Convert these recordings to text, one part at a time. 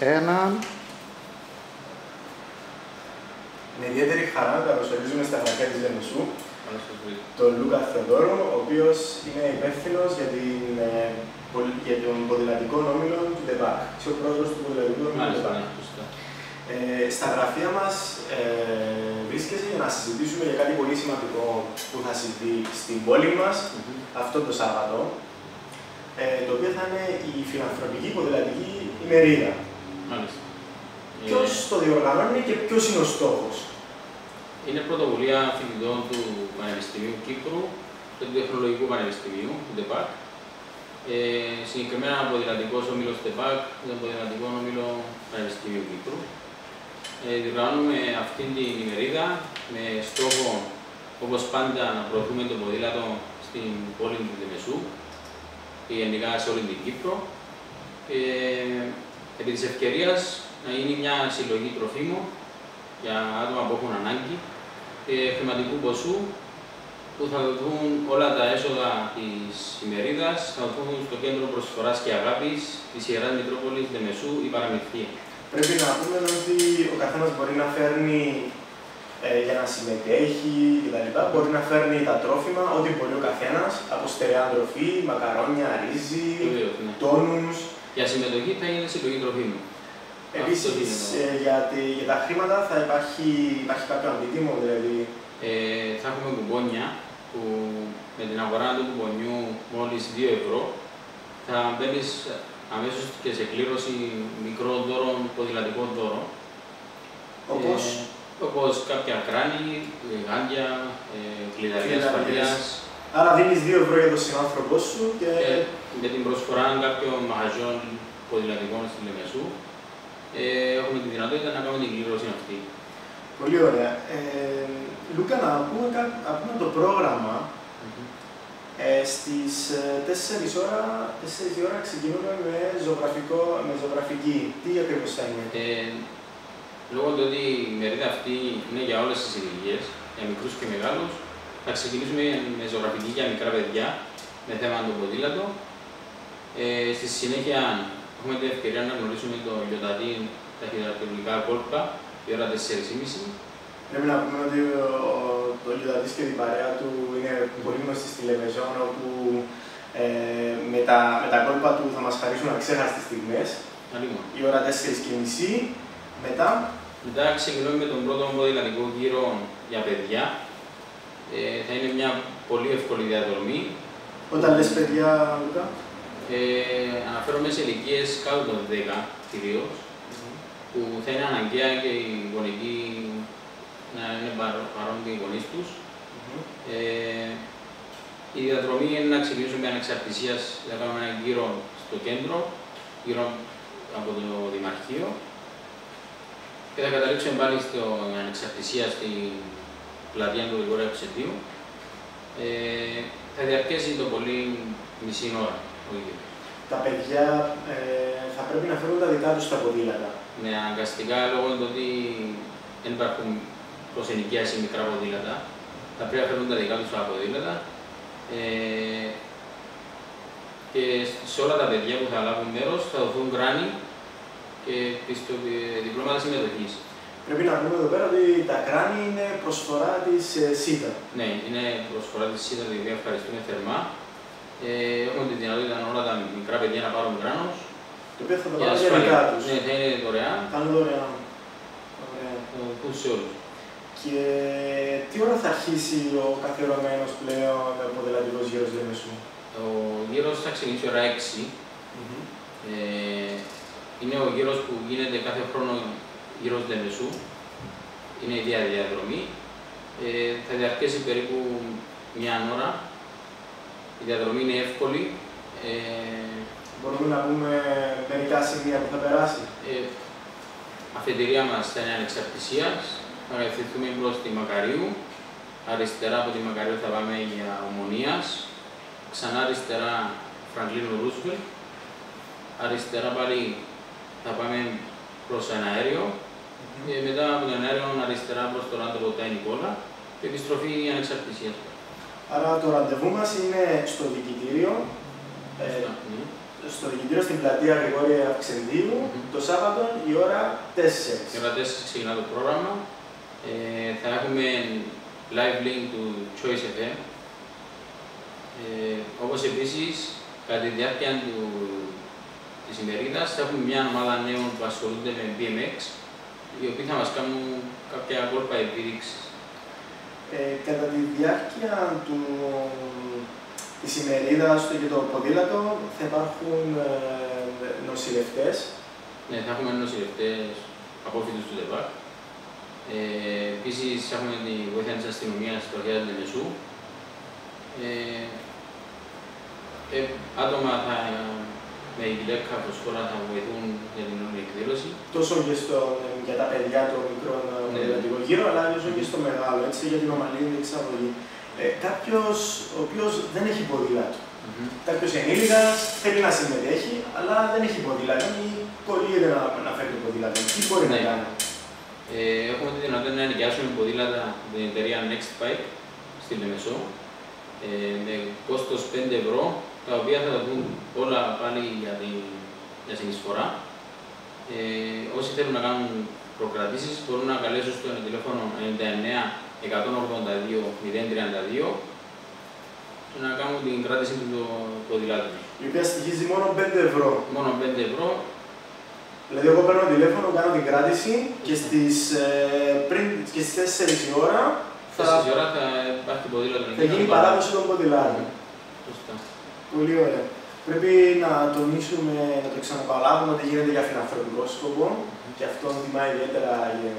Ένα. Με ιδιαίτερη χαρά καλωσορίζουμε στα γραφεία της Λεμεσού τον Λούκα Θεοδόρο, ο οποίος είναι υπεύθυνος για, την, ε, πολυ- για τον ποδηλατικό όμιλο του ΔΕΠΑΚ. Είσαι ο πρόεδρος του ποδηλατικού όμιλου του Μάλιστα, ΔΕΠΑΚ. ναι, σωστά. Ε, στα γραφεία μας ε, βρίσκεσαι για να συζητήσουμε για κάτι πολύ σημαντικό που θα συμβεί στην πόλη μας Μμμ. αυτό το Σάββατο, ε, το οποίο θα είναι η φιλανθρωπική ποδηλατική ημερίδα. Μάλιστα. Ποιος Ε, το διοργανώνει και ποιος είναι ο στόχος; Είναι πρωτοβουλία φοιτητών του Πανεπιστημίου Κύπρου και του Τεχνολογικού Πανεπιστημίου, του ΤΕΠΑΚ. Ε, συγκεκριμένα ο ποδηλατικό όμιλος ΤΕΠΑΚ, τον ποδηλατικό όμιλο Πανεπιστημίου Κύπρου. Ε, διοργανώνουμε αυτή την ημερίδα με στόχο, όπως πάντα, να προωθούμε το ποδήλατο στην πόλη του Δεμεσού και γενικά σε όλη την Κύπρο. Ε, επί της ευκαιρίας να γίνει μια συλλογή τροφίμων για άτομα που έχουν ανάγκη και χρηματικού ποσού που θα δοθούν όλα τα έσοδα της ημερίδας, θα δοθούν στο κέντρο προσφοράς και αγάπης της Ιεράς Μητρόπολης Δεμεσού η Παραμυθία. Πρέπει να πούμε ότι ο καθένας μπορεί να φέρνει ε, για να συμμετέχει κτλ. Μπορεί να φέρνει τα τρόφιμα, ό,τι μπορεί ο καθένας, από στερεά τροφή, μακαρόνια, ρύζι, Βεβαίως, ναι. τόνους. Για συμμετοχή θα γίνεται συλλογή τροφίμων. Επίσης, Αυτό είναι το- ε, για, τη- για τα χρήματα θα υπάρχει, υπάρχει κάποιο αντίτιμο, δηλαδή. Ε, θα έχουμε κουπόνια που με την αγορά του κουπονιού μόλις 2 ευρώ θα μπαίνεις αμέσως και σε κλήρωση μικρών δώρων, ποδηλατικών δώρων. Όπως; Ε, όπως κάποια κράνη, γάντια, ε, κλειδαριά Κλειδαριές. ασφαλείας Άρα δίνεις 2 ευρώ για τον συνάνθρωπό σου και. και με την προσφορά κάποιων μαγαζιών ποδηλατικών στη Λεμεσού ε, έχουμε τη δυνατότητα να κάνουμε την κλήρωση αυτή. Πολύ ωραία. Ε, Λούκα, να πούμε, κα- να πούμε το πρόγραμμα. Ε, στις ε, 4 ώρα, 4 η ώρα ξεκινούμε με, ζωγραφικό, με ζωγραφική. Τι ακριβώς θα είναι; Ε, λόγω του ότι η μερίδα αυτή είναι για όλες τις ηλικίες, για μικρούς και μεγάλους, θα ξεκινήσουμε με ζωγραφική για μικρά παιδιά, με θέμα το ποδήλατο. Ε, στη συνέχεια έχουμε την ευκαιρία να γνωρίσουμε το λιωτατή ταχυδρακτυλικά κόλπα, η ώρα 4.30. Πρέπει να πούμε ότι ο, το Λιδατής και την παρέα του είναι πολύ γνωστή στη Λεμεζόν, όπου ε, με, τα, με τα κόλπα του θα μας χαρίσουν αξέχαστες στιγμές. Αλλήμον. Η ώρα 4.30 μετά. Μετά ξεκινούμε με τον πρώτο ποδηλατικό γύρο για παιδιά. Ε, θα είναι μια πολύ εύκολη διαδρομή. Όταν λες παιδιά, Λούκα. Ε, αναφέρομαι σε ηλικίες κάτω των 10 κυρίως, που θα είναι αναγκαία και οι γονικοί να είναι παρό- παρόν και οι γονείς τους. Ε, η διαδρομή είναι να ξεκινήσουμε με ανεξαρτησίας, θα κάνουμε ένα γύρο στο κέντρο, γύρω από το Δημαρχείο και θα καταλήξουμε πάλι στην ανεξαρτησία στην πλατεία του Γρηγόρη Αψεντίου. Ε, θα διαρκέσει το πολύ μισή ώρα ο γύρος. Τα παιδιά ε, θα πρέπει να φέρουν τα δικά τους τα ποδήλατα. Ναι, αναγκαστικά λόγω του ότι δεν υπάρχουν προς ενοικίαση μικρά ποδήλατα, θα πρέπει να φέρουν τα δικά τους τα ποδήλατα. Ε, και σε όλα τα παιδιά που θα λάβουν μέρος θα δοθούν κράνη και πιστο- ε, διπλώματα συμμετοχής. Πρέπει να πούμε εδώ πέρα ότι τα κράνη είναι προσφορά της ε, ΣΥΤΑ. Ναι, είναι προσφορά της ΣΥΤΑ, την οποία ευχαριστούμε θερμά. Ε, έχουμε τη δυνατότητα όλα τα μικρά παιδιά να πάρουν κράνος. Το οποίο θα το Για πάρουν για ασφάλεια. δικά τους. Ναι, θα είναι δωρεάν. Θα είναι δωρεάν. Ωραία. Θα το δοθούν σε όλους. Και τι ώρα θα αρχίσει ο καθιερωμένος πλέον ποδηλατικός γύρος Λεμεσού. Ο γύρος θα ξεκινήσει ώρα 6. Ε, είναι ο γύρος που γίνεται κάθε χρόνο γύρος Δεμεσού. Είναι η ίδια διαδρομή. Ε, θα διαρκέσει περίπου μια ώρα. Η διαδρομή είναι εύκολη. Ε, Μπορούμε να πούμε μερικά σημεία που θα περάσει. ε, αφεντηρία μας θα είναι ανεξαρτησίας. Θα κατευθυνθούμε προς τη Μακαρίου. Αριστερά από τη Μακαρίου θα πάμε για Ομονίας. Ξανά αριστερά Φραγκλίνου Ρούσβελ. Αριστερά πάλι θα πάμε προς ένα αέριο. Και μετά από τον αέριο αριστερά προς το Ράντο Ποτάι Νικόλα. Και επιστροφή ανεξαρτησίας. Άρα το ραντεβού μας είναι στο δικητήριο, ε, Ναι. στο δικητήριο στην πλατεία Γρηγόρια Αυξεντίου το Σάββατο η ώρα 4. Η ώρα 4 ξεκινά το πρόγραμμα. Ε, θα έχουμε live link του Choice FM. Ε, όπως επίσης, κατά τη διάρκεια του, της ημερίδας θα έχουμε μια ομάδα νέων που ασχολούνται με BMX, οι οποίοι θα μας κάνουν κάποια κόλπα επίδειξης. Ε, κατά τη διάρκεια του, της ημερίδας του και το ποδήλατο θα υπάρχουν ε, νοσηλευτές. Ναι, θα έχουμε νοσηλευτές απόφοιτους τους ΔΕΠΑΚ. Ε, Επίσης, έχουμε τη βοήθεια της αστυνομίας στο αρχαία του Μεσού. Ε, ε, άτομα θα, με γυναίκα προσφόρα θα βοηθούν για την όλη εκδήλωση. Τόσο και στο, για τα παιδιά των μικρών ναι. ναι. γύρω, αλλά όσο και στο μεγάλο, έτσι, για την ομαλή εξαγωγή. Ε, Κάποιος ο οποίος δεν έχει ποδήλατο. Mm -hmm. Κάποιος ενήλικα θέλει να συμμετέχει, αλλά δεν έχει ποδήλατο ή κολλείται να, να φέρει το ποδήλατο. Τι μπορεί ναι. να κάνει; Ε, έχουμε τη δυνατότητα να νοικιάσουμε ποδήλατα από την εταιρεία Next Bike στη Λεμεσό ε, με κόστος 5 ευρώ, τα οποία θα δουν όλα πάλι για την για συνεισφορά. Ε, όσοι θέλουν να κάνουν προκρατήσεις μπορούν να καλέσουν στο τηλέφωνο 99 182 032 και να κάνουν την κράτηση τους ποδηλάτου. Η οποία στοιχίζει μόνο 5 ευρώ. Μόνο 5 ευρώ Δηλαδή, εγώ παίρνω τηλέφωνο, κάνω την κράτηση και στις, ε, πριν, και στις 4 η ώρα θα, 4 η ώρα θα υπάρχει ποδήλατο. Θα γίνει η παράδοση των ποδηλάτων. Σωστά. Πολύ ωραία. Πρέπει να τονίσουμε, να το ξαναπαλάβουμε ότι γίνεται για φιλανθρωπικό σκοπό mm -hmm. και αυτό τιμά ιδιαίτερα για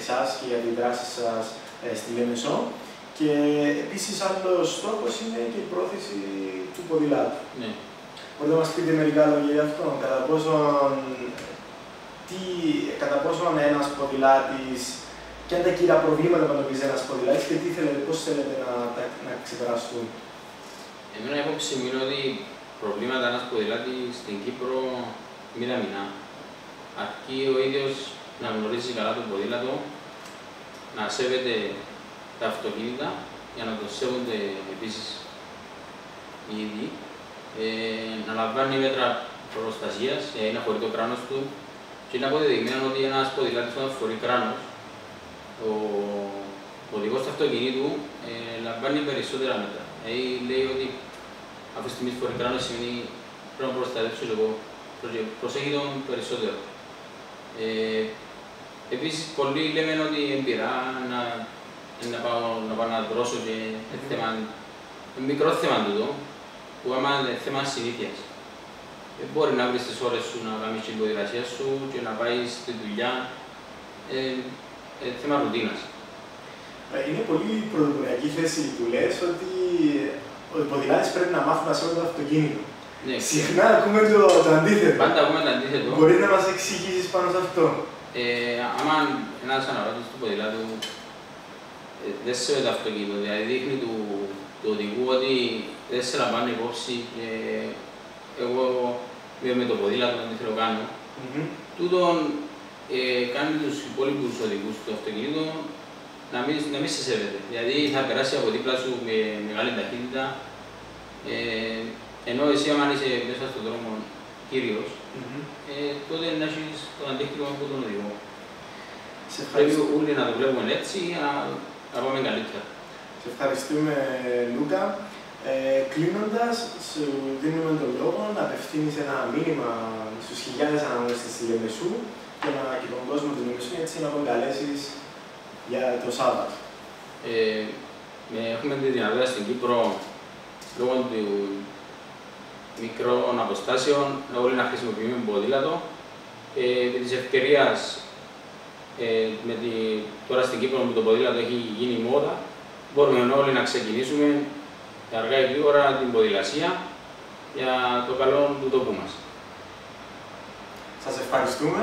εσάς και για την δράση σας ε, στη Λέμεσο. Και επίσης, άλλος στόχος είναι και η πρόθεση του ποδηλάτου. Ναι. Μπορείτε να μας πείτε μερικά λόγια για αυτό, κατά πόσον τι, κατά πόσο ένας ποδηλάτης, ποια είναι τα κύρια προβλήματα που αντιμετωπίζει ένας ποδηλάτης και τι θέλετε, πώς θέλετε να, να ξεπεραστούν; Εμένα η άποψη μου είναι ότι προβλήματα ένας ποδηλάτη στην Κύπρο μηδαμινά. Αρκεί ο ίδιος να γνωρίζει καλά το ποδήλατο, να σέβεται τα αυτοκίνητα για να το σέβονται επίσης οι ίδιοι, ε, να λαμβάνει μέτρα προστασίας, ε, είναι χωρί το κράνος του, και είναι αποδεδειγμένο ότι ένας ποδηλάτης όταν φορεί κράνος, ο οδηγός του αυτοκινήτου ε, λαμβάνει περισσότερα μέτρα. Ε, λέει ότι αυτή τη στιγμή φορεί κράνος σημαίνει πρέπει να προστατεύσω εγώ. Προσέχει τον περισσότερο. Ε, Επίσης, πολλοί λέμε ότι εμπειρά να, να, πάω, να πάω να δρώσω και mm. θέμα, μικρό θέμα τούτο, που άμα είναι θέμα συνήθειας. Δεν μπορεί να βρεις τις ώρες σου να κάνεις την υποδηλασία σου και να πάει στη δουλειά. Ε, ε, θέμα ρουτίνας. Ε, είναι πολύ πρωτοποριακή θέση που λες ότι ο υποδηλάτη πρέπει να μάθει να σέβεται το αυτοκίνητο. Ναι. Συχνά ακούμε το, το αντίθετο. Πάντα ακούμε το αντίθετο. Μπορείς να μας εξηγήσεις πάνω σε αυτό; Ε, άμα ένας αναβάτη του ποδηλάτου ε, δεν σέβεται το αυτοκίνητο, δηλαδή δείχνει του, του οδηγού ότι δεν σε λαμβάνει υπόψη και εγώ με το ποδήλατο, δεν θέλω κάνω. Mm -hmm. Τούτον ε, κάνει τους υπόλοιπους οδηγούς του αυτοκινήτου να μην, να μην σε σέβεται. Δηλαδή θα περάσει από δίπλα σου με μεγάλη ταχύτητα. Ε, ενώ εσύ, άμα είσαι μέσα στον δρόμο κύριος, mm -hmm. ε, τότε να έχεις το αντίκτυπο από τον οδηγό. Πρέπει όλοι να το βλέπουμε έτσι για να, να πάμε καλύτερα. Σε ευχαριστούμε, Λούκα. Ε, Κλείνοντας, σου δίνουμε τον λόγο να απευθύνεις ένα μήνυμα στους χιλιάδες αναγνώστες της Λεμεσού και, να, και τον κόσμο του Λεμεσού έτσι να τον καλέσεις για το Σάββατο. Ε, έχουμε τη δυνατότητα στην Κύπρο λόγω του μικρών αποστάσεων όλοι να χρησιμοποιούμε ποδήλατο. Ε, με τη ευκαιρία ε, τώρα στην Κύπρο με το ποδήλατο έχει γίνει μόδα, μπορούμε όλοι να ξεκινήσουμε αργά ή γρήγορα την ποδηλασία για το καλό του τόπου μας. Σας ευχαριστούμε.